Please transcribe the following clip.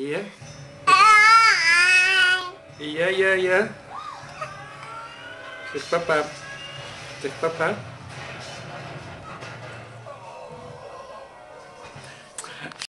Yeah. Yeah, yeah, yeah. It's Papa. It's Papa.